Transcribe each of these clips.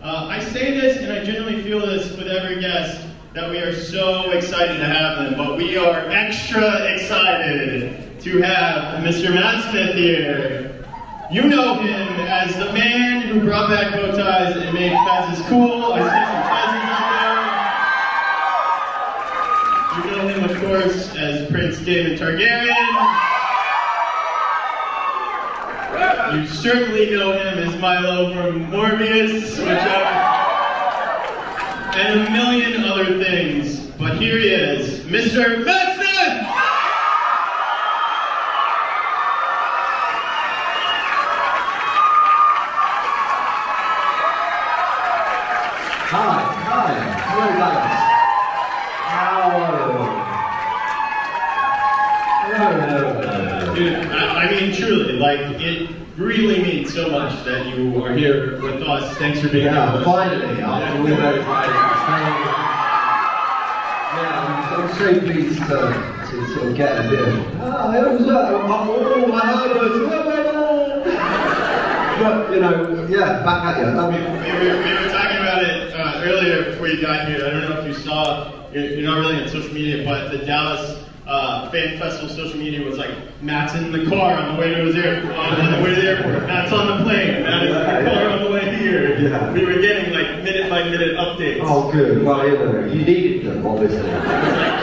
Uh, I say this, and I genuinely feel this with every guest, that we are so excited to have them, but we are extra excited to have Mr. Matt Smith here. You know him as the man who brought back bow ties and made fezzes cool. I see some fezzes out there. You know him, of course, as Prince Daemon Targaryen. You certainly know him as Milo from Morbius, which I, and a million other things. But here he is, Mr. Matt Smith! Hi, hi, hello guys. How are you? Hello, hello, hello. Dude, I, I mean, truly, like, it really means so much that you are here with us. Thanks for being Yeah, here. finally, after all those. Yeah, I'm, I'm so pleased to, to sort of get a bit of, ah, it was, oh, I heard was, but, you know, yeah, back at you. We, we, were, we were talking about it uh, earlier before you got here. I don't know if you saw, you're, you're not really on social media, but the Dallas uh, Fan Festival social media was like, Matt's in the car on the way to his airport, on, the way to the airport, Matt's on the plane, Matt is in the car on the way here. Yeah. We were getting like minute by minute updates. oh, good. Well, you know, you needed them, obviously.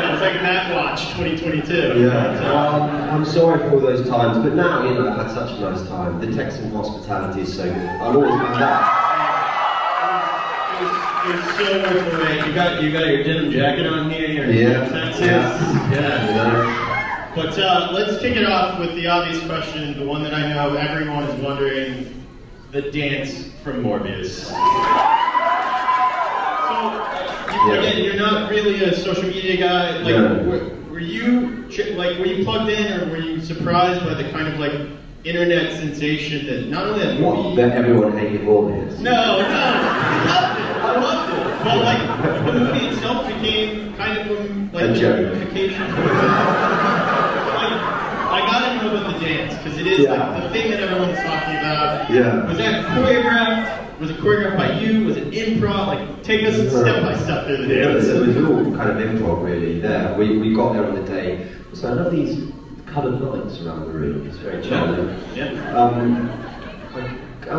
It was like Matt Watch 2022. Yeah, So, um, I'm sorry for all those times, but now, you know, I've had such a nice time. The Texan hospitality is so good. I'll always back. It was, it was so wait. You got you got your denim jacket on here. Your Yeah. Yeah. yeah. You? But uh, let's kick it off with the obvious question, the one that I know everyone is wondering: the dance from Morbius. So, you- Yeah. again, you're not really a social media guy. Like, Yeah. were, were you like were you plugged in, or were you surprised by the kind of like internet sensation that not only that movie? That everyone hated Morbius. No, no, I loved it. I loved it. But like the movie itself became kind of um, like A joke. like, I gotta know about the dance because it is Yeah. like the thing that everyone's talking about. Yeah. Was that choreographed? Was it choreographed by you? Was it improv? Like, take us step by step through the Yeah, dance. so it was all kind of improv really there. We, we got there on the day. So I love these coloured lights around the room. It's very charming. Yeah. Um, uh,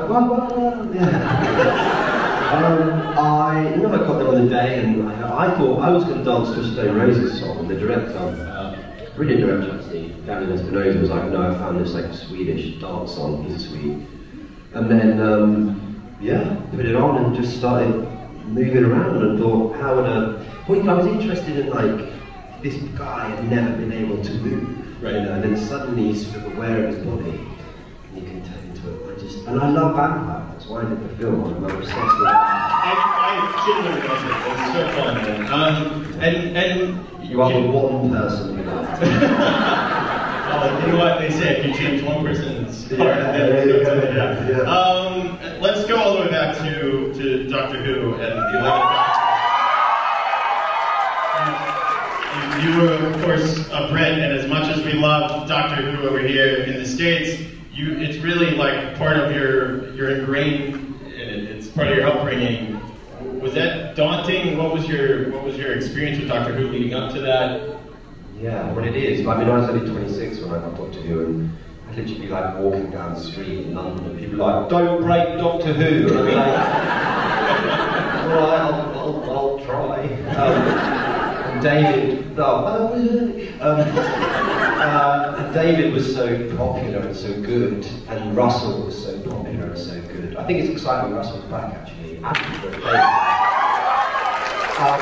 well, well, well, yeah. um, I, you know, I there on the day and I, I thought I was going to dance to a Stone Roses song. The director, uh, brilliant director actually, Daniel Espinosa was like, no, I found this like Swedish dance song. He's a sweet. And then, um, yeah, put it on and just started moving around and thought, how would a... Well, I was interested in like, this guy had never been able to move. Right. You know, and then suddenly he's sort of aware of his body and he can turn into it. I just, and I love vampires. That's why I did the film. Obsessed with I, I genuinely loved it. It was so fun. Um, and and You are the one person who loved it. Oh, you know what they say? If you change one person's heart, Yeah, then yeah, it's yeah, good. yeah, yeah. Um, let's go all the way back to, to Doctor Who and the 11th Doctor. You were, of course, a Brit, and as much as we love Doctor Who over here in the States, you, it's really like part of your, your ingrained, it's part of your upbringing. Was that daunting? What was your, what was your experience with Doctor Who leading up to that? Yeah, what it is. I mean, I was only 26 when I got Doctor Who, and I'd literally be like walking down the street in London, and people were like, "Don't break Doctor Who." And I'd be like, "All right, I'll, I'll, I'll try." Um, and David, oh, um, uh, David was so popular and so good, and Russell was so popular and so good. I think it's exciting Russell's back actually. Um,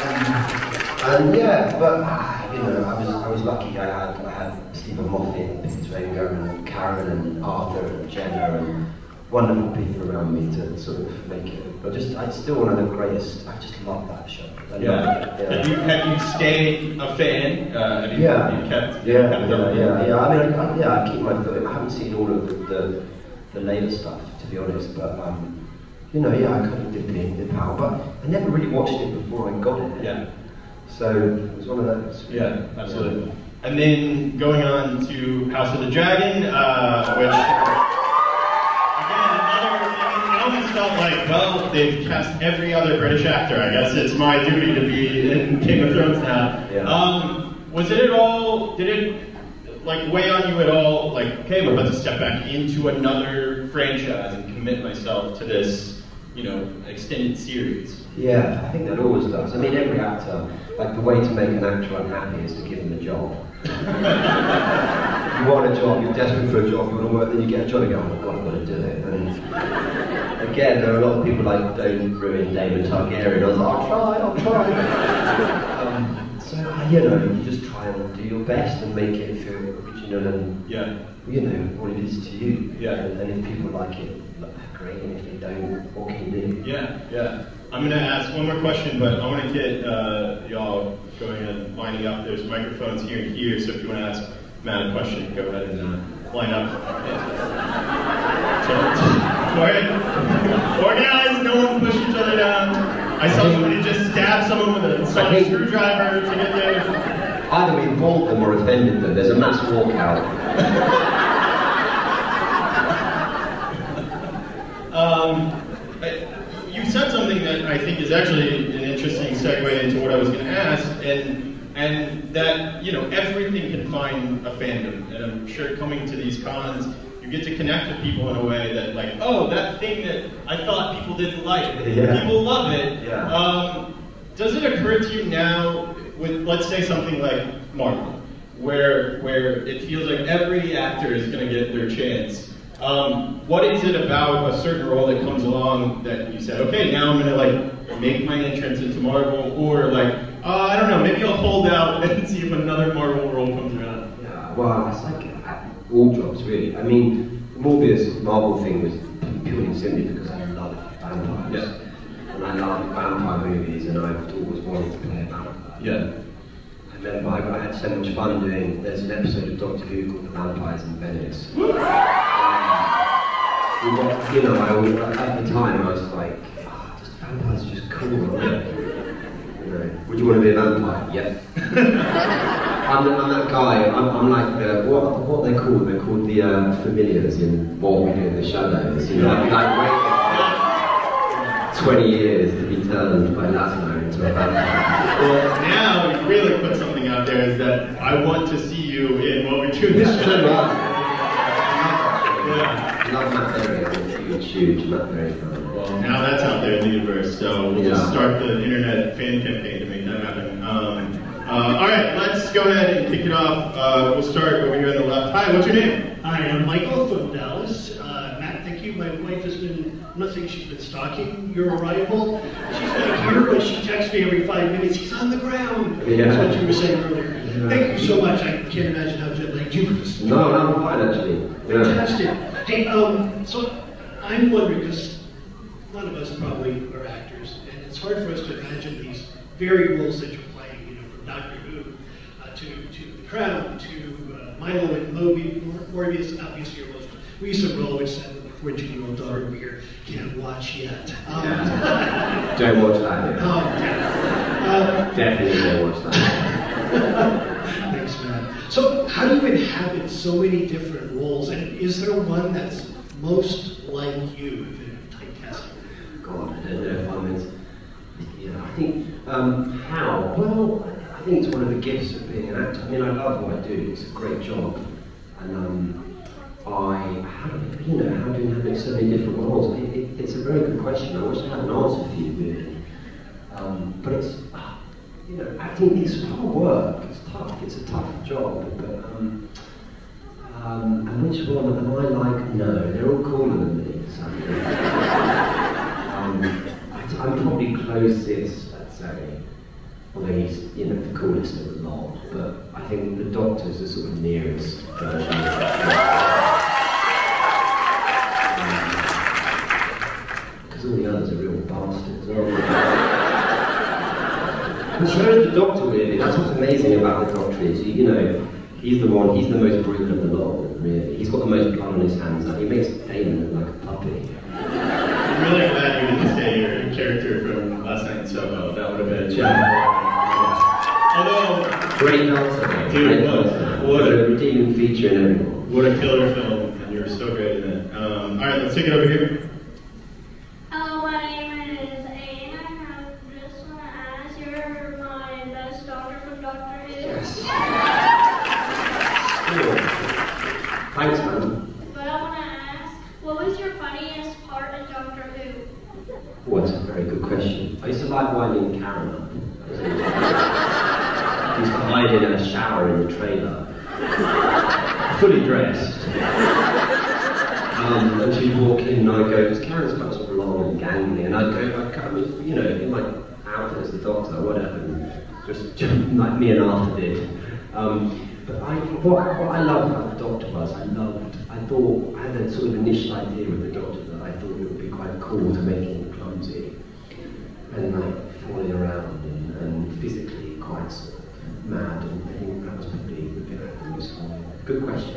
and yeah, but ah, you know, I was I was lucky. I had I had Steven Moffat, Piers Wenger, and Karen, and Arthur, and Jenna, and wonderful people around me to sort of make it. But just I still one of the greatest. I just love that show. I Yeah. it, Have you have you stayed a fan? Uh, have you, Yeah. have you kept Yeah, kept yeah, yeah, yeah. I mean, I, yeah, I keep my foot. I haven't seen all of the, the, the later stuff, to be honest, but um, you know, yeah, I kind of did the, the power, but I never really watched it before I got it. Yeah. So it was one of those. Yeah, absolutely. And then going on to House of the Dragon, uh, which again another. I mean, it almost felt like well, they've cast every other British actor. I guess it's my duty to be in Game of Thrones now. Yeah. Um, was it at all? Did it like weigh on you at all? Like, okay, we're about to step back into another franchise and commit myself to this, you know, extended series. Yeah, I think that always does. I mean, every actor, like the way to make an actor unhappy is to give him a job. you want a job, you're desperate for a job, you want to work, then you get a job, you go, oh my god, I've got to do it. And again, there are a lot of people like, don't ruin Daemon Targaryen. I was like, I'll try, I'll try. um, so, you know, you just try and do your best and make it feel original and, Yeah. you know, what it is to you. Yeah. And, and if people like it, great, and if they don't, what can you do? Yeah, yeah. I'm going to ask one more question, but I want to get uh, y'all going and lining up. There's microphones here and here, so if you want to ask Matt a question, go ahead and uh, line not? So, go ahead. Organize, no one push each other down. I saw somebody just stab someone with a sonic screwdriver to get there. Either we involved them or offended them. There's a mass walkout. Um, you said something that I think is actually an interesting segue into what I was going to ask, and and that you know everything can find a fandom, and I'm sure coming to these cons, you get to connect with people in a way that like, oh, that thing that I thought people didn't like, Yeah. people love it. Yeah. Um, does it occur to you now with let's say something like Marvel, where where it feels like every actor is going to get their chance? Um, what is it about a certain role that comes along that you said, okay, now I'm going to like make my entrance into Marvel, or like, uh, I don't know, maybe I'll hold out and see if another Marvel role comes around. Yeah, well, it's like uh, all jobs, really. I mean, the Morbius Marvel thing was purely and simply because I love vampires. Yeah. And I love vampire movies, and I've always wanted to play a vampire. Yeah. I remember I, I had so much fun doing, there's an episode of Doctor Who called The Vampires in Venice. Um, got- you know, I, at the time I was like, oh, just vampires are just cool, aren't they? You know, would you want to be a vampire? Yep. I'm, I'm that guy. I'm, I'm like the what what they called? They're called the uh, familiars in what we do in the shadows. You know, like, like waiting twenty years to be turned by Laszlo into a vampire. Well, now you really put something out there is that I want to see you in what we do in the Yeah, Yeah. Love Matt Berry. Huge, huge Matt Berry fan. Well, now that's out there in the universe, so we'll just start the internet fan campaign to make that happen. Um, uh, all right, let's go ahead and kick it off. Uh, we'll start over here on the left. Hi, what's your name? Hi, I'm Michael from Dallas. Uh, Matt, thank you. My wife has been, I'm not saying she's been stalking your arrival. She's not here, but she texts me every five minutes. He's on the ground. Yeah. That's what you were saying earlier. Yeah. Thank you so much. I can't imagine how jet lagged you must be. No, no, I'm fine actually. Yeah. Fantastic. Hey, um, so I'm wondering, because none of us probably are actors, and it's hard for us to imagine these very roles that you're playing, you know, from Doctor Who uh, to, to The Crown to uh, Milo and Moby, Mor- Morbius, obviously your most recent role, which said the 14 year old daughter over here can't watch yet. Um, Don't watch that. Yeah. oh, yeah. Uh, Definitely don't watch that. Thanks, man. So, how do you inhabit so many different roles? And is there one that's most like you, if typecasting? God, I don't know if I'm as. Yeah, I think um, how. Well, I think it's one of the gifts of being an actor. I mean, I love what I do. It's a great job, and um, I, do you know, how do you inhabit so many different roles? It, it, it's a very good question. I wish I had an answer for you, really. Um, but it's, you know, acting is hard work. It's tough. It's a tough job. But um, um, and which one am I like? No, they're all cooler than me. So. um, I- I'm probably closest, I'd say. Although he's, you know, coolest of the lot. But I think the Doctor's the sort of nearest version. Because um, all the others are real bastards. aren't they? So is the Doctor, really. That's what's amazing about the Doctor is, you know, he's the one, he's the most brutal of the lot, really. He's got the most blood on his hands. Like, he makes Daemon look like a puppy. I'm really glad you didn't say your character from last night in Soho. That would have been a Yeah. challenge. Although, Great mate. Dude, what- what a- redeeming feature in everyone. what a killer film, and you were so great in it. Um, all right, let's take it over here. Hello, my Well, that's a very good question. I used to like winding Karen up. Hide in a shower in the trailer, fully dressed. Um, and she'd walk in and I'd go, because Karen's quite sort of long and gangly, and I'd go, I'd come, you know, in my outfit as the doctor, whatever, just, just like me and Arthur did. Um, but I, what, what I loved about the doctor was I loved, I thought, I had a sort of initial idea with the doctor that I thought it would be quite cool to make him clumsy and like falling around and, and physically quite sort mad, and that was probably the bit I think was funny. Good question.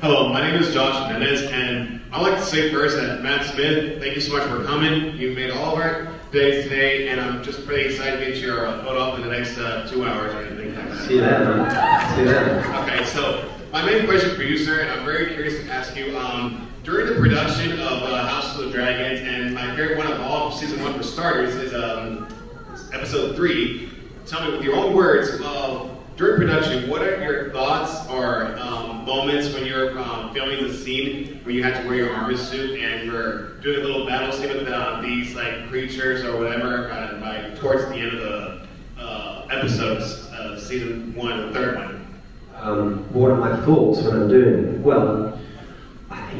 Hello, my name is Josh Menez, and I'd like to say first that Matt Smith, thank you so much for coming. You made all of our days today, and I'm just pretty excited to get your uh, photo up in the next uh, two hours or anything like that. See you there, man. See you there. Okay, so my main question for you, sir, and I'm very curious to ask you, um, during the production of uh, House of the Dragons, and my favorite one of all, season one for starters, is um, episode three. Tell me with your own words, uh, during production, what are your thoughts or um, moments when you're um, filming the scene where you had to wear your armor suit and you're doing a little battle scene with uh, these like creatures or whatever uh, by towards the end of the uh, episodes, uh, season one, the third one? Um, what are my thoughts when I'm doing it? Well,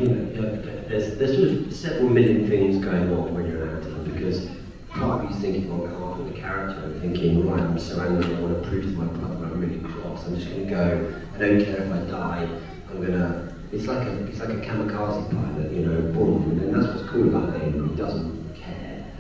you know, there's, there's sort of several million things going on when you're acting because part of you's thinking on behalf of the character and thinking, right, I'm surrounded, I want to prove to my brother I'm really cross. I'm just going to go. I don't care if I die. I'm going to. It's like a it's like a kamikaze pilot, you know, boom. And that's what's cool about him. He doesn't care.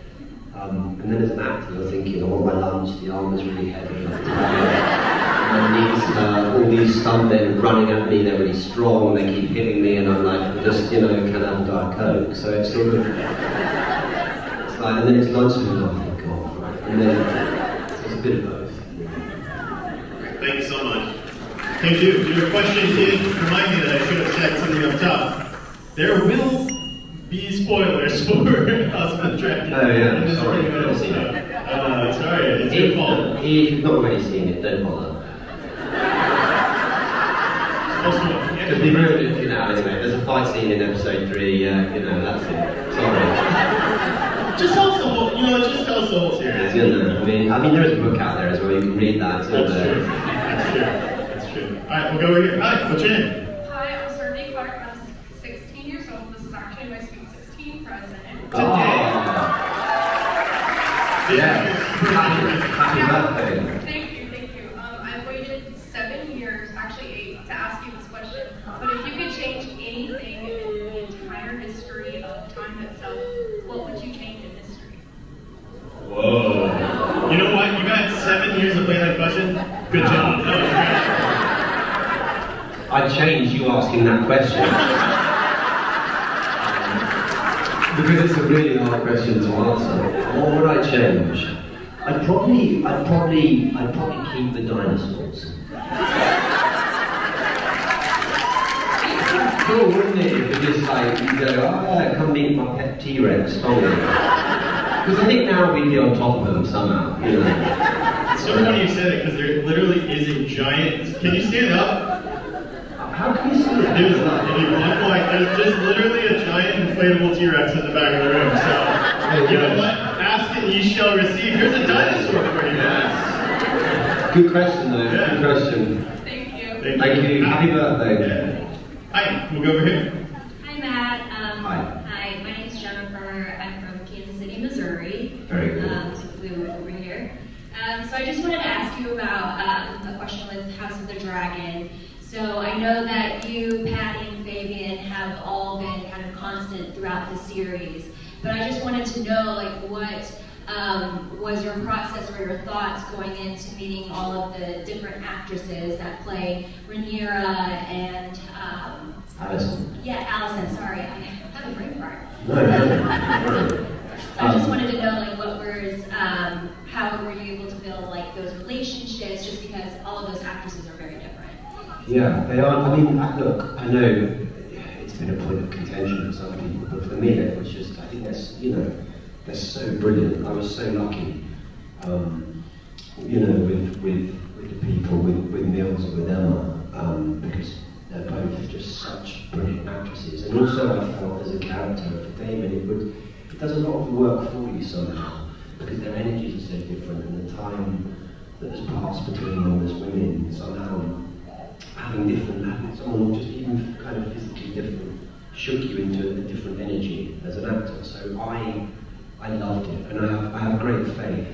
Um, and then as an actor, you're thinking, I want my lunch. The armor's really heavy. I'm. And these, uh, all these stuntmen running at me, they're really strong, they keep hitting me, and I'm like, just, you know, can I have a Diet Coke? So it's sort of, it's like, and then it's lunchtime, and oh, thank God, right? And then, it's a bit of both. Thank you so much. Thank you. Your question did remind me that I should have said something up top. There will be spoilers for House of the Dragon. Oh, yeah, I'm sorry. bringing it up, so, uh, sorry, it's your fault. if you've not already seen it, don't bother. Also, Because we ruined it for you now anyway. There's a fight scene in episode three, uh, you know, that's it. Sorry. just tell us the whole, you know, just tell us the whole It's series. I mean, I mean, there is a book out there as well. You can read that. It's That's there. true. That's true. That's true. All right, we'll go over here. Hi, what's your name? Hi, I'm Sergey Clark. I'm 16 years old. This is actually my Sweet 16 present. Oh. Yeah. Good job. I changed you asking that question. because it's a really hard question to answer. What would I change? I'd probably, I'd probably, I'd probably keep the dinosaurs. cool, wouldn't it? If it just like you go, oh come meet my pet T-Rex, Because I think now we'd be on top of them somehow, you know. It's so funny you said it because there literally is a giant. Can you stand up? How can you see that? There's if you want like there's just literally a giant inflatable T-Rex in the back of the room. So you know what? Ask and ye shall receive. Here's a dinosaur for you guys. Good question though, Yeah. good question. Thank you. Thank you. Happy birthday. Yeah. Hi, we'll go over here. Hi, Matt. Um, Hi. Hi, my name is Jennifer. I'm from Kansas City, Missouri. Very good. Um, so flew over here. Um, so I just wanted to ask you about um, a question with House of the Dragon. So I know that you, Paddy, and Fabien have all been kind of constant throughout the series, but I just wanted to know, like, what um, was your process or your thoughts going into meeting all of the different actresses that play Rhaenyra and um, Alicent. yeah, Alicent, sorry, I have a brain fart. No. I just wanted to know, like, what was, um, how were you able to build, like, those relationships, just because all of those actresses are very different. Yeah, they are. I mean, look, I know it's been a point of contention for some people, but for me, it was just, I think that's, you know, they're so brilliant. I was so lucky, um, you know, with, with, with the people, with, with Mills and with Emma, um, because they're both both just such brilliant actresses. And also I felt as a character for Daemon, it would it does a lot of work for you somehow because their energies are so different and the time that has passed between them as women somehow having different habits or just even kind of physically different shook you into a different energy as an actor. So I I loved it and I have, I have great faith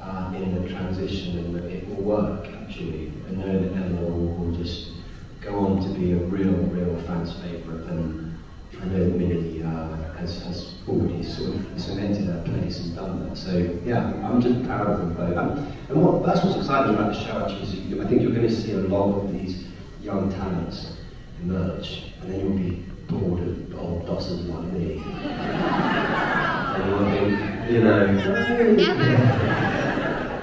uh, in the transition and that it will work actually. I know that Eleanor will, will just go on to be a real, real fan's favourite and know Minnie uh, has, has already sort of cemented that place and done that. So yeah, I'm just proud of them both. Um, and what, that's what's exciting about the show actually is you, I think you're going to see a lot of these young talents emerge and then you'll be bored of old dossers like me. and you'll think, you know,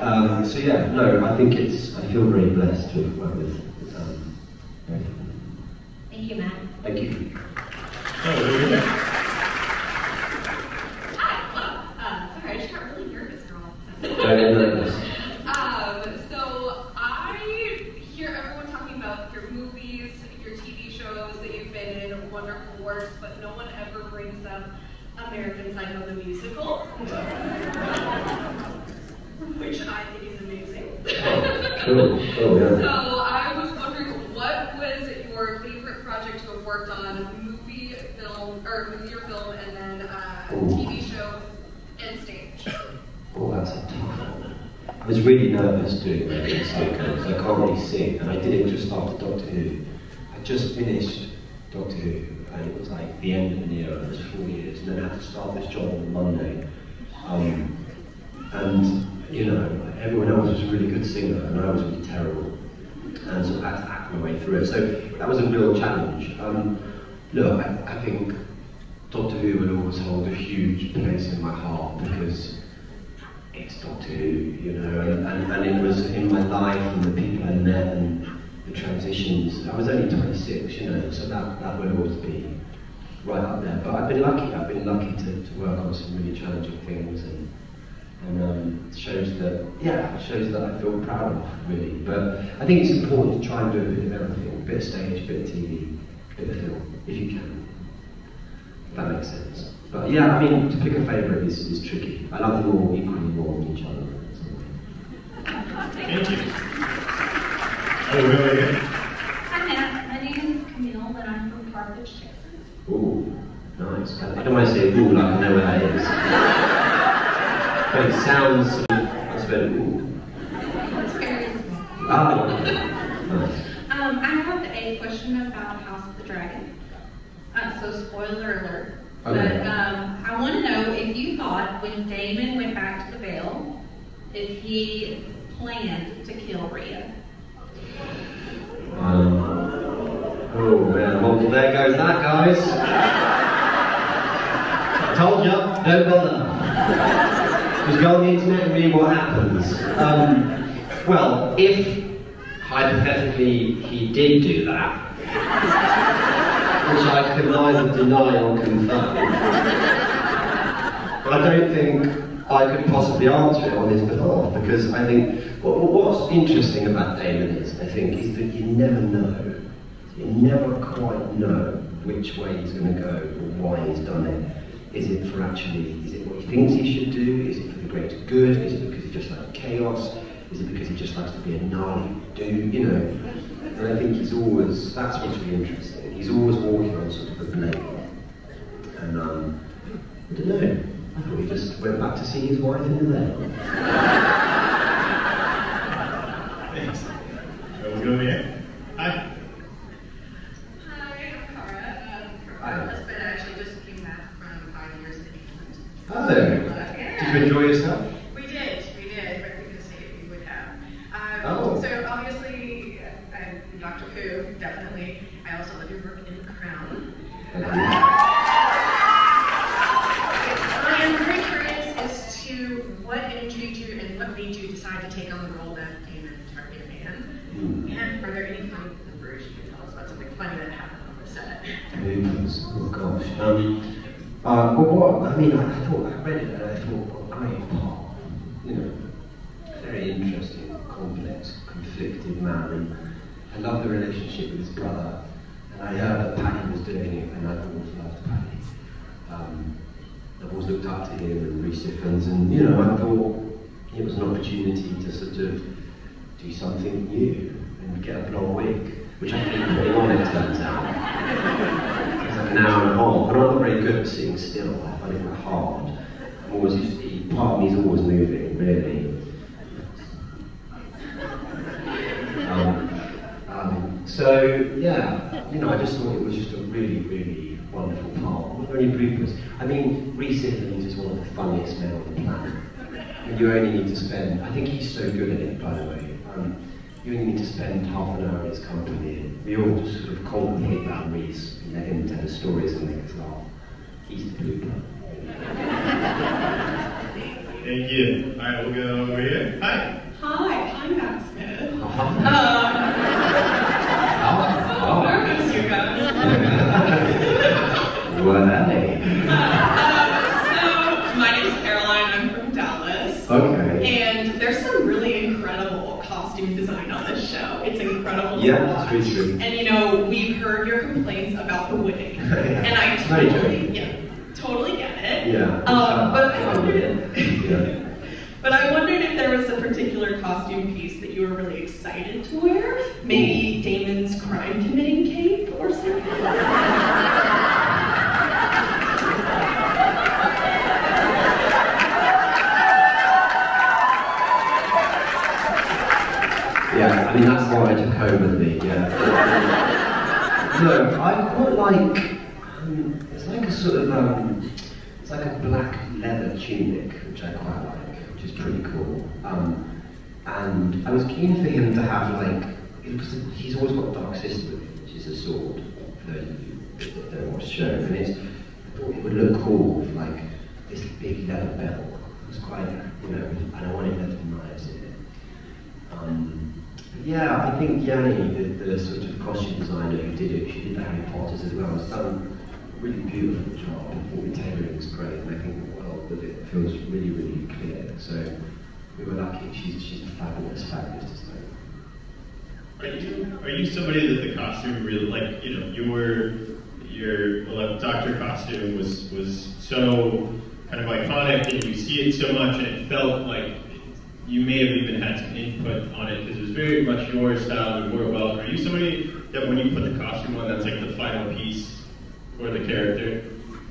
um, so yeah, no, I think it's, I feel very blessed to have worked with um, Thank you, Matt. Thank you. Um, so I hear everyone talking about your movies, your TV shows that you've been in, wonderful works, but no one ever brings up American Psycho the musical, which I think is amazing. Cool, cool, So. I was wondering, what was your favorite project to have worked on, film, or movie or film, and then uh, TV show and stage? Oh, that's a tough one. I was really nervous doing Psycho because I can't really sing, and I did it just after Doctor Who. I just finished Doctor Who, and it was like the end of an era. It was four years, and then I had to start this job on Monday. Um, and you know, everyone else was a really good singer, and I was really terrible, and so I had to act my way through it. So that was a real challenge. Um, look, I, I think Doctor Who will always hold a huge place in my heart because it's Doctor Who, you know, and, and, and it was in my life and the people I met and the transitions. I was only 26, you know, so that, that will always be right up there. But I've been lucky, I've been lucky to, to work on some really challenging things and, and um, shows that, yeah, shows that I feel proud of, really. But I think it's important to try and do a bit of everything, a bit of stage, a bit of TV, a bit of film, if you can. If that makes sense. But yeah, I mean, to pick a favourite is, is tricky. I love them all equally more than each other. Thank you. Oh, really? Hi, Matt. My name is Camille, and I'm from Carthage, Texas. Ooh, nice. I don't want to say ooh like I know where that is. but it sounds sort of, I suppose, ooh. It's very small. Ah, nice. A question about House of the Dragon. Uh, so, spoiler alert. Okay. But um, I want to know if you thought when Daemon went back to the Vale, if he planned to kill Rhea. Um, oh man, well there goes that, guys. I told you, don't bother. Just go on the internet and read what happens. Um, well, if hypothetically he did do that, which I can neither deny or confirm, But I don't think I could possibly answer it on his behalf because I think what, what's interesting about Daemon is, I think, is that you never know. You never quite know which way he's going to go or why he's done it. Is it for actually, is it what he thinks he should do? Is it for the greater good? Is it because he just likes chaos? Is it because he just likes to be a gnarly dude? You know, and I think he's always, that's what's really interesting. He's always walking on sort of a blade. And um, I don't know. I thought he just went back to see his wife in the Vale. Thanks. Oh, we'll go here. Hi. Hi, I'm Cara. Um, Hi. my husband actually just came back from five years in England. Hello. Uh, Did you enjoy yourself? We did, we did, but we could say if we would have. Um, Oh. So obviously, uh, I'm Doctor Who, definitely. I also love your work in The Crown. Thank you. I am very curious as to what intrigued you and what made you decide to take on the role of Daemon Targaryen. Hmm. And are there any funny bloopers you can tell us about something funny that happened on the set? Movies. Oh gosh. Um, uh, well, what? I mean, I, I thought I read it and I thought, what a great part. You know, very interesting, complex, conflicted man, and I love the relationship with his brother. And I heard that Paddy was doing it, and I've always loved Paddy. Um, I've always looked up to him and Rhys Ifans, and you know, I thought it was an opportunity to sort of do something new and get a blonde wig, which I keep putting on, it turns out. It's like an hour and a half, and I'm not very good at sitting still. I find it quite hard. Always, part of me is always moving, really. Um, um, so yeah, you know, I just thought it was just a really, really wonderful part. Very bloopers. I mean, Rhys Ifans is one of the funniest men on the planet. And you only need to spend. I think he's so good at it, by the way. Um, you only need to spend half an hour in his company. We all just sort of contemplate about Rhys and let him tell us stories and make us laugh. He's the blooper. Thank you. All right, we'll go over here. Hi. Hi, I'm Matt Smith. Um, so nervous, you guys. Well, hey. so, my name's Caroline. I'm from Dallas. Okay. And there's some really incredible costume design on this show. It's incredible. Yeah, watch. that's really true. And you know, we've heard your complaints about the wig. and I totally, yeah, totally get it. Yeah. Um, but I wondered, yeah. but I wondered if there was a particular costume piece that you were really excited to wear. Maybe Daemon's crime committing cape or something. Yeah, I mean that's why I took home with me. Yeah. no, I quite like. Um, it's like a sort of um, it's like a black leather tunic, which I quite like, which is pretty cool. Um, and I was keen for him to have like he's always got Dark him, which is a sword. For those of you that don't watch and it's I thought it would look cool with like this big leather belt. It was quite, you know, and I wanted leather knives in it. Um, yeah, I think Yanni, the, the sort of costume designer who did it, she did the Harry Potters as well. It's done a really beautiful job. I the tailoring was great, and I think the world with it feels really, really clear. So we were lucky. She's, she's a fabulous, fabulous designer. Are you are you somebody that the costume really like? You know, you were your well, Doctor costume was was so kind of iconic, and you see it so much, and it felt like you may have even had some input on it because it was very much your style and more well. Are you somebody that when you put the costume on, that's like the final piece for the character?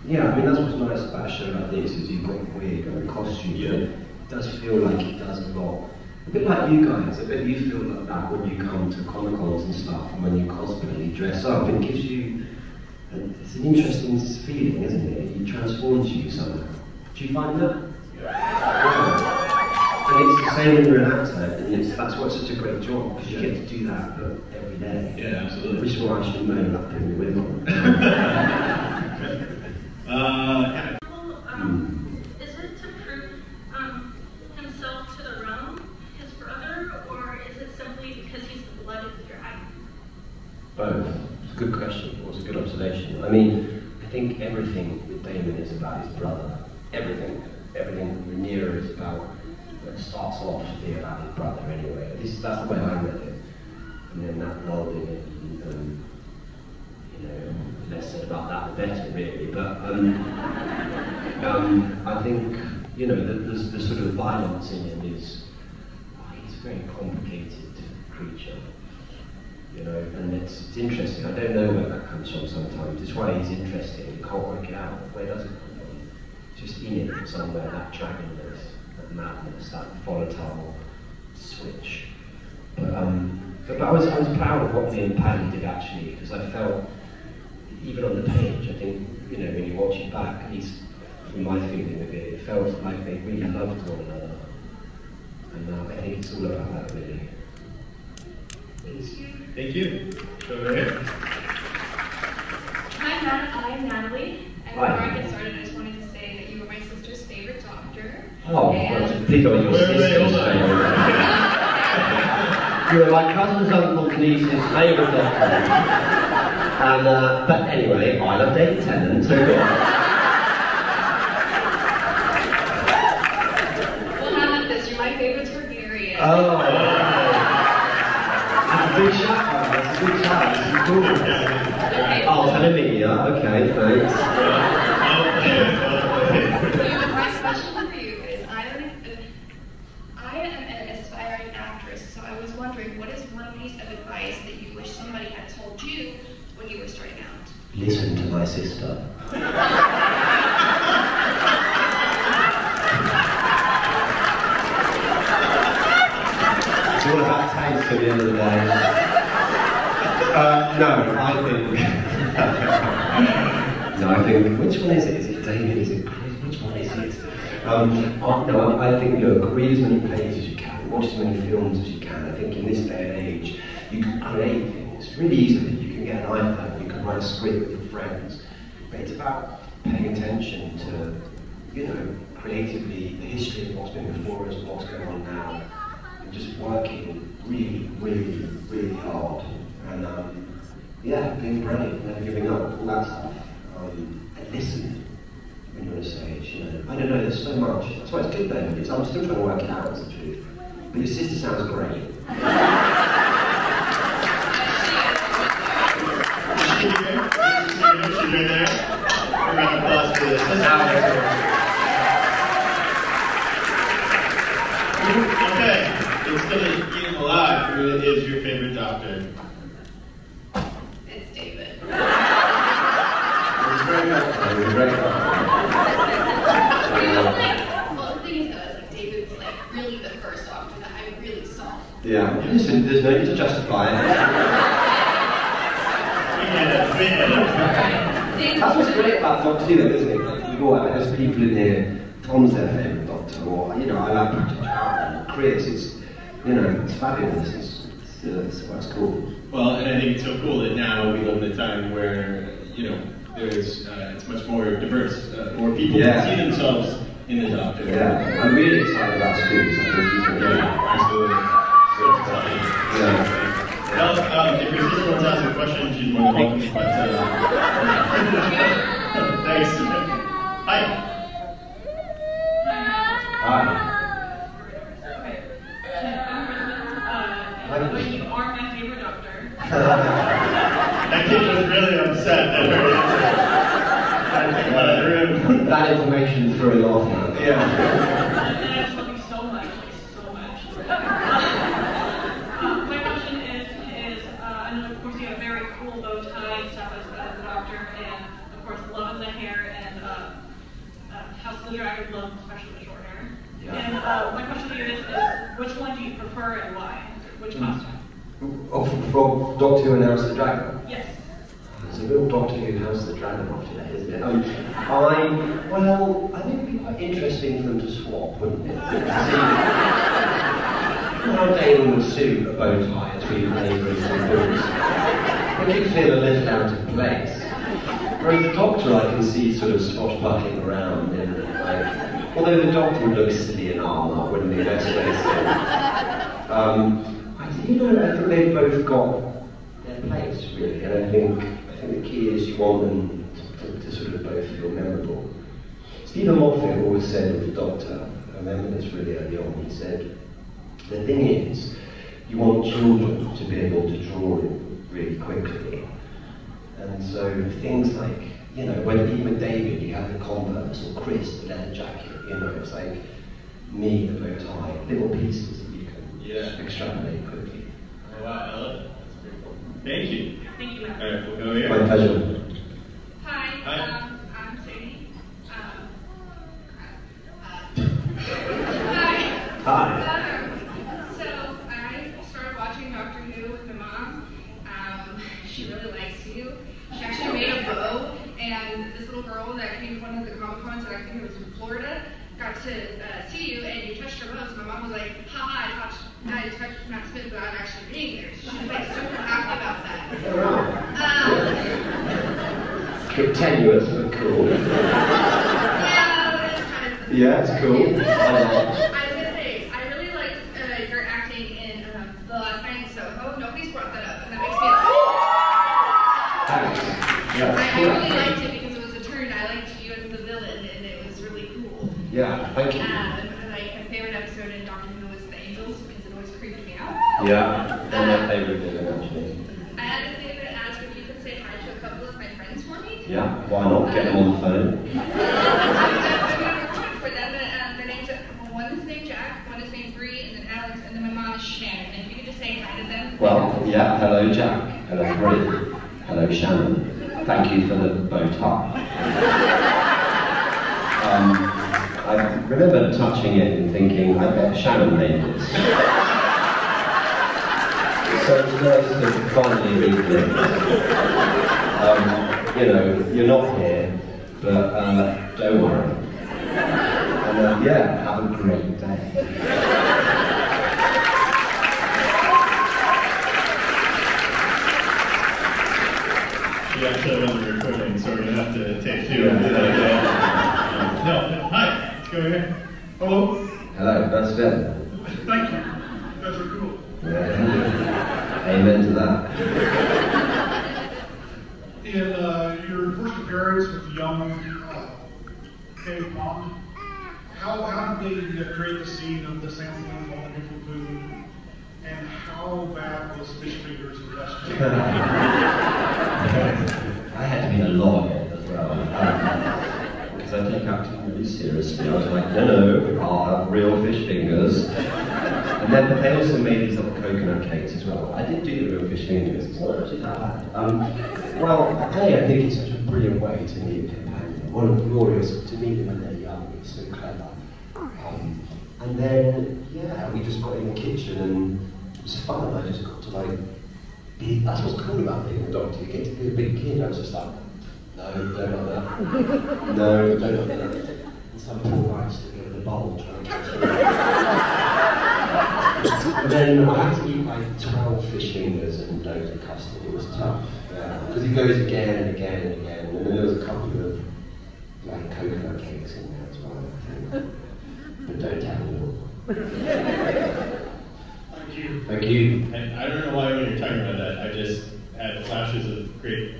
Yeah, I mean that's what's nice about a show like this is you've got wig and costume. Yeah. Does feel like it does a lot. A bit like you guys. I bet you feel like that when you come to comic cons and stuff, and when you cosplay, you dress up. It gives you. It's an interesting feeling, isn't it? It transforms you somehow. Do you find that? Yeah. And it's the same when you're an actor, and it's, that's what's such a great job because you get to do that but every day. Yeah, absolutely. Which is why I should know that your wig on. Uh, yeah. Um, is it to prove um, himself to the realm, his brother, or is it simply because he's the blooded dragon? Both. It's a good question. It was a good observation. I mean, I think everything with Daemon is about his brother. Everything. Everything Rhaenyra is about, it starts off to be about his brother anyway. At least that's the way I read it. And then that lulled in it. And, um, you know, less said about that, the better, really. But um, um, I think, you know, the, the, the sort of violence in him is, oh, he's a very complicated creature you know, and it's, it's interesting. I don't know where that comes from sometimes. It's why he's interesting. You can't work it out. Where does it come from? It's just in it somewhere, that dragonness, that madness, that volatile switch. But, um, but, but I, was, I was proud of what me and Paddy did actually, because I felt, even on the page, I think, you know, when you watch it back, at least from my feeling of it, it felt like they really loved one another. And uh, I think it's all about that, really. Thank you. Over here. Hi, Matt. I'm Natalie. And Hi. before I get started, I just wanted to say that you were my sister's favorite doctor. Oh, And- well, to pick on your Wait, wait, sister's hold on. favourite. You were my cousin's uncle niece's favourite doctor. And, uh, but anyway, I love David Tennant, so go on. Well, how about this? You're my favorite Targaryen. Oh, That's a big shout, man. That's a big shout. This is cool. Oh. Okay, thanks. My question for you is, I am, I am an aspiring actress, so I was wondering, what is one piece of advice that you wish somebody had told you when you were starting out? Listen to my sister. It's all about taste at the end of the day. Uh, no, I think. no, I think. Which one is it? Is it David? Is it Chris? Which one is it? Um, I- no, I think look, read as many plays as you can, watch as many films as you can. I think in this day and age, you can create things really easily. You can get an iPhone, you can write a script friends, but it's about paying attention to, you know, creatively the history of what's been before us, what's going on now, and just working really, really, really hard. And um, yeah, being brave, never giving up, all that stuff. Um, and listen when you're on a stage, you know. I don't know, there's so much. That's why it's good though. I'm still trying to work it out, is the truth. But your sister sounds great. this. Okay, instead of eating alive, who is your favorite doctor? It's David. It was very helpful. It was very helpful. Well, the thing is, though, is like David was like really the first doctor that I really saw. Yeah, listen, there's no need to justify it. Yeah, yeah. That's what's great about Doctor Who, isn't it? All there's people in here, Tom's their favourite Doctor, or, you know, I like Patrick Troughton, Chris, it's, you know, it's fabulous, it's, it's, uh, it's, it's cool. Well, and I think it's so cool that now we live in a time where, you know, there's, uh, it's much more diverse. Uh, more people Yeah. see themselves in the doctor. Yeah, I'm really excited about schools, I think you can Yeah, absolutely. So exciting. Yeah. Well, um, if your sister wants to ask a question, she's more than welcome. But, uh, thanks. Hi. Hi. Okay. Uh, but you are my favorite doctor. That kid was really upset that her answer. I think about it, room. That information is very off now. Yeah. And I just love you so much, like so much. Uh, my question is, is uh, I know of course you have a very cool bow tie and stuff as, as a doctor, and of course loving the hair and uh, uh, House of the Dragon love especially the short hair. Yeah. And uh, my question to you is, is, which one do you prefer and why? Which costume? Oh, from, from Doctor Who and House of the Dragon? Yes. There's a real Doctor Who House of the Dragon after that, isn't it? Um, I, well, I think it'd be quite interesting for them to swap, wouldn't it? How Daemon would suit a bow tie as we neighbours and boots. I could feel a little out of place. Whereas the Doctor I can see sort of swashbuckling around in, like, although the Doctor would look silly in armour, wouldn't he? Let's face it. Um, I, you know, I think they've both got their place, really, and I think, I think the key is you want them to, to, to sort of both feel memorable. Steven Moffat always said with the Doctor, I remember this really early on, he said, the thing is, you want children to be able to draw it really quickly. And so things like, you know, when even with David, you have the Converse, or Chris, the leather jacket, you know, it's like me, the bow tie, little pieces that you can Yeah. extrapolate quickly. Wow, I love it. That's pretty cool. Thank you. Thank you, Matt. All right, we'll go here. My pleasure. Hi, Hi. Um, I'm Sadie. Um, uh, hi. Hi. Um, so I started watching Doctor Who with my mom. Um, she really likes you. She actually made a bow, and this little girl that came to one of the Comic Cons, and I think it was in Florida, got to uh, see you, and you touched her bow. So my mom was like, "Ha ha, I I touched Matt Smith without actually being there." So she was like super happy about that. Um, Bit tenuous, but cool. yeah, it's kind of. Yeah, it's cool. I like I was gonna say, I really liked uh, your acting in um, the last night in Soho. Nobody's brought that up, and that makes me upset. Thanks. I, Yeah. I really liked it because it was a turn. I liked you as the villain, and it was really cool. Yeah, thank you. Um, and like my favorite episode in Doctor Who was the Angels because it always creeped Yeah, my favourite villain actually. I had a thing to ask if you could say hi to a couple of my friends for me. Yeah, why not? Get them on the phone. For them, um, their names are, one is named Jack, one is named Bree, and then Alex, and then my mom is Shannon. And if you could just say hi to them. Well, yeah, hello Jack, hello Bree, hello Shannon. Thank you for the bow tie. Um, I remember touching it and thinking, I bet Shannon made this. Nice to finally read this. Um, you know, you're not here, but uh, don't worry. And uh, yeah, have a great day. We actually have another recording, so we're gonna have to take two and do that again. Um, no, hi, let's go here. Hello. Hello, that's Ben. Thank you. You guys are cool. Yeah. Amen to that. In uh, your first appearance with the young uh, Cave Mom, how, how did they uh, create of the sampling of all different food? And how bad was fish fingers and restaurant? I had to be a lawyer as well. Because I take acting really seriously. I was like, no, no, I'll have real fish fingers. And then they also made these little coconut cakes as well. I did do the real fish fingers. It's not actually that bad. Um, well, I think it's such a brilliant way to meet a companion. One of the glorious to meet them when they're young. It's so clever. And then, yeah, we just got in the kitchen and it was fun. I just got to like be, that's what's cool about being a doctor. You get to be a big kid. I was just like, no, don't like that. no, don't like that. And some poor guys to get the bowl trying to catch. And then I had to eat like 12 fish fingers and loads of custard. It was tough. Because it goes again and again and again. And then there was a couple of like coconut cakes in there as well, I think. But don't anyone. Thank you. Thank you. And I don't know why when you're talking about that, I just had flashes of great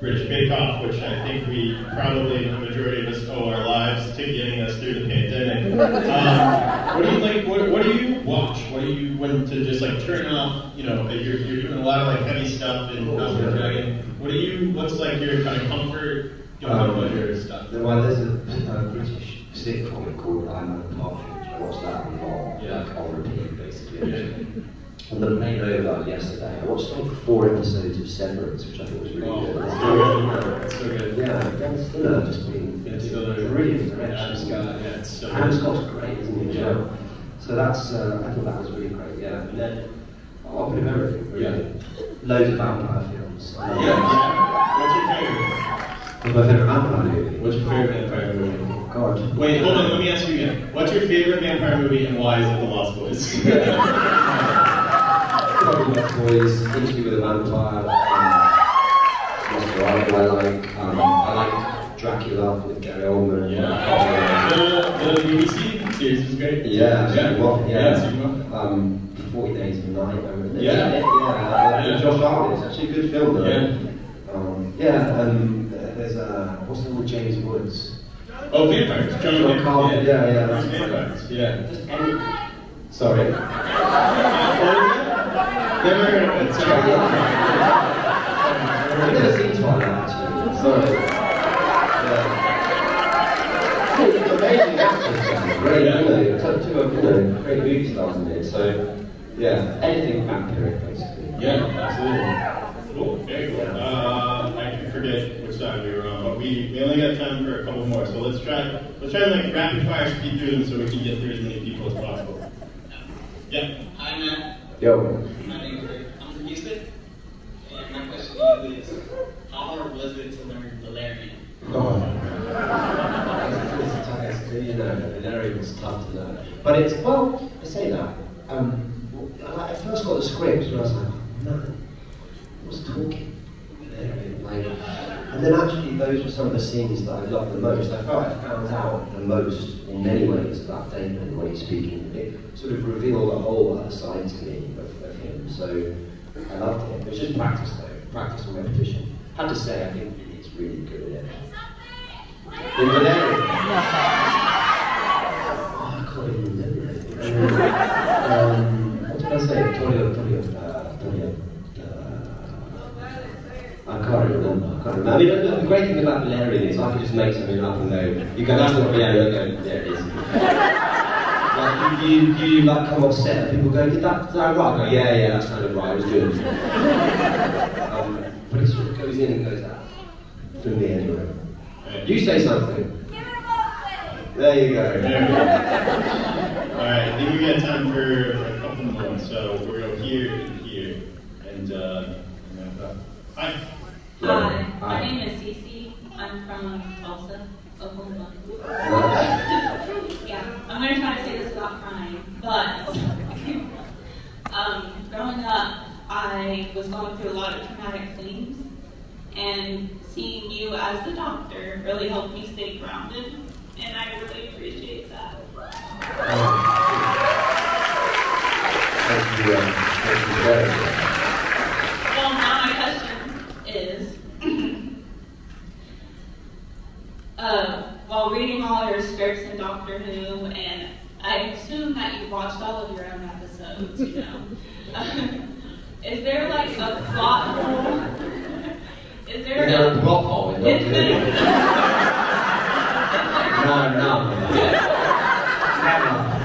British Bake Off, which I think we probably, the majority of us owe our lives to getting us through the pandemic. Um, what do you like, what, what do you watch? What do you, when to just like turn off, you know, you're, you're doing a lot of like heavy stuff in House of Dragon. What do you, what's like your kind of comfort, you know, Um, pleasure stuff? Well, there's a, a British I'm Alan Partridge. I watched that a lot, Yeah. like on repeat, basically. And the main over yesterday, I watched like four episodes of Severance, which I thought was really Oh, good. good. It's so good. Yeah, Ben Stiller just being Stiller, brilliant Adam direction. Scott, yeah, it's so Adam. Scott's great, isn't he? Yeah. So that's, uh, I thought that was really great, yeah. And then, oh, a bit of everything, really. Yeah. Loads of vampire films. Yeah. What's your favorite? What's my favourite vampire movie? What's your favorite vampire movie? God. Wait, hold on, let me ask you again. What's your favorite vampire movie and why is it The Lost Boys? Probably Lost Boys, Interview with a Vampire, um, Nosferatu I like, um, I like Dracula with Gary Oldman. yeah. The, the BBC series is great. Yeah, yeah. Steven Moffat, yeah. Yeah, Steven Moffat. Um, 40 Days of Night, I remember. Yeah. yeah, yeah. Yeah. Josh Hartnett, it's actually a good film though. Yeah. Um, yeah, um, there's a, what's the one with James Woods? Oh, vampires. John, John Carpenter, yeah, yeah, that's Vampires, yeah. Just sorry. Never heard of it. Sorry. I've never seen Twilight actually. Sorry. Yeah. It's amazing actors, great, you know, two, two of you know, great movie stars in it. So, yeah, anything vampiric basically. Yeah, absolutely. Cool, very cool. Uh, I can forget which side we were on, but we, we only got time for a couple more, so let's try let's try to like rapid fire speed through them so we can get through as many people as possible. Yeah. Hi, Matt. Yo. My name is Rick. I'm from Houston. And my question to you is, how hard was it to learn Valyrian? Oh. You know, Valyrian was tough to learn. But it's, well, I say that. Um, I I first got the script and I was like, oh, man, I was talking. And then actually those were some of the scenes that I loved the most. I felt I found out the most in many ways about Daemon when he's speaking. It sort of revealed a whole other side to me of, of him. So I loved it. It was just practice though, practice and repetition. I have to say, I think he's really good at it. In Valyrian. Oh, I can't even remember it. Um, what did I say? Tonio, Tonio, uh, Tonio. Uh, I can't remember. I can't can't remember. I mean, the, the great thing about Valyrian is I can just make something up and go, you go, that's not Valyrian, I go, there it is. like, you, you, you like come off set and people go, did that, did that right? I go, yeah, yeah, that sounded right, it was good. um, but it sort of goes in and goes out. For me, anyway. You say something. There you go. There we go. All right, I think we got time for a couple more. So we're go here and here, and uh, and then, uh, hi. Hi, from Oklahoma. yeah, I'm gonna try to say this without crying, but um, growing up, I was going through a lot of traumatic things, and seeing you as the doctor really helped me stay grounded, and I really appreciate that very much. Well, now my question is, uh, while reading all your scripts in Doctor Who, and I assume that you watched all of your own know, is there like a plot hole? Is there Is there a plot hole in Doctor Who? No, no.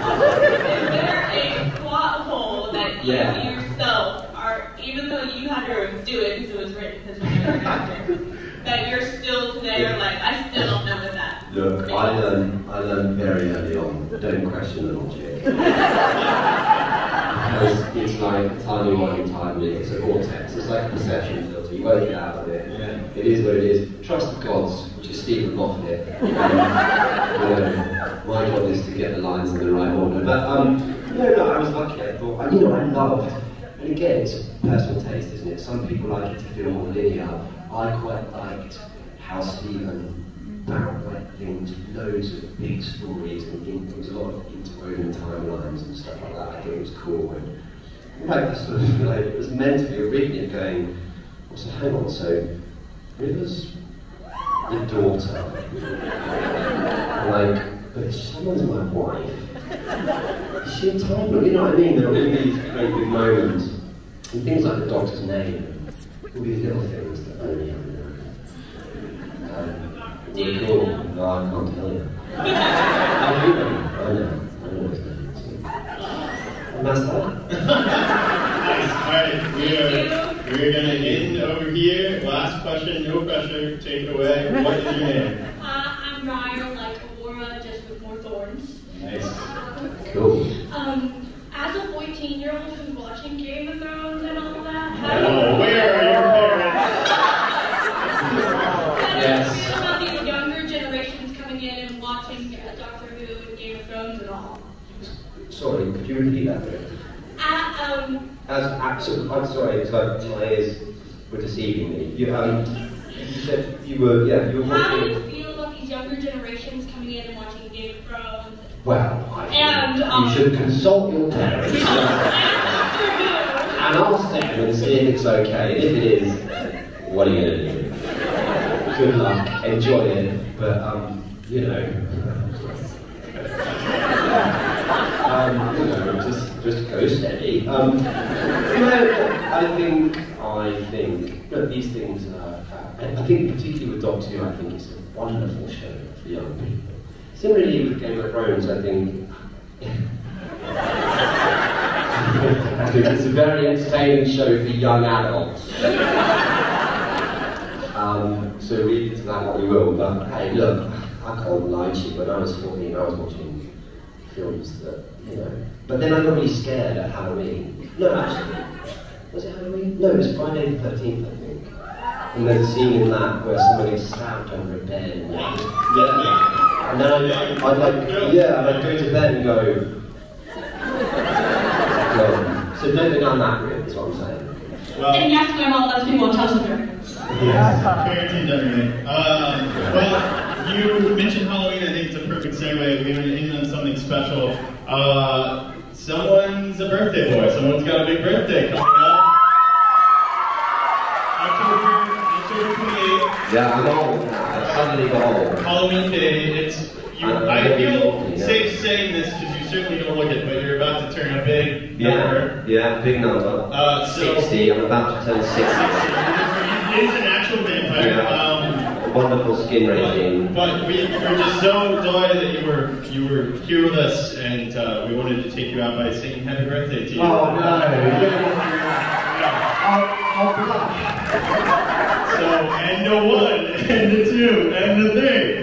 Is there a plot hole that you Yeah. yourself are, even though you had to do it because it was written because you're a doctor, that you're still today are like, I still don't know what that. Look, I learned, I learned very early on, don't question the logic. like timing one timing it's a vortex, it's like a perception filter, you won't get out of it. It is what it is. Trust the gods, which is Steven Moffat. And, you my job is to get the lines in the right order. But um, no, no, I was lucky. I thought, you know, I loved, and again, it's personal taste, isn't it? Some people like it to feel more linear. I quite liked how Stephen like things, loads of big stories and things, there was a lot of interwoven timelines and stuff like that. I thought it was cool. And like the sort of like it was meant to be a reading it going, well, so hang on, so River's the daughter. like, but someone's my wife. Is she time You know what I mean? There are all these great big moments. And things like the doctor's name, all these little things that only I know. Um, really cool. No, I can't tell you. I do know. I know. I know name. So. And that's that. We are we're gonna end over here. Last question, no pressure. Take it away. What is your name? Uh, I'm Ryan, like Aurora, just with more thorns. Nice. Cool. Um, as a 14 year old who's watching Game of Thrones and all that, how Oh, where are your parents? How do Yes. you feel about these younger generations coming in and watching uh, Doctor Who and Game of Thrones and all? Sorry, could you repeat that bit? Uh, um, As absolutely, I'm sorry, because my ears were deceiving me. You, um, you said you were, yeah, you were how do you feel about these younger generations coming in and watching Game of Thrones? Well, I And, um, you should consult your parents and Doctor Who? and ask them and see if it's okay. And if it is, what are you going to do? Good luck, enjoy it, but um, you know, um, you know, just just go steady. Um, you I think I think look, these things. Are, uh, I think particularly with Doctor Who, I think it's a wonderful show for young people. Similarly with Game of Thrones, I think. I think it's a very entertaining show for young adults. Um, so read into that what we will. But hey, look, I can't lie to you. When I was 14, I was watching films that, you know. But then I got really scared at Halloween. No, actually, was it Halloween? No, it was Friday the 13th, I think. And there's a scene in that where someone gets stabbed under a bed. And yeah. And then I'd, I'd like, yeah, and I'd go to bed and go, go. So don't go down that route, is what I'm saying. Well, And yes, my mom loves me more Chelsea Parenting done right. Um, well, you mentioned Halloween. I think it's a perfect segue. We're going to end on something special. Uh, someone's a birthday boy. Someone's got a big birthday coming up. October, October 28th, Yeah, I'm old. I suddenly got old. Halloween Day. It's you, I feel safe saying this because you certainly don't look it, but you're about to turn a big number. Yeah, yeah, big number. Uh, so- 60, I'm about to turn 60. He is an actual vampire. Yeah. Um, Wonderful skin regime. but we, we're just so delighted that you were you were here with us, and uh, we wanted to take you out by singing "Happy Birthday" to you. Oh no. So, and the one, and the two, and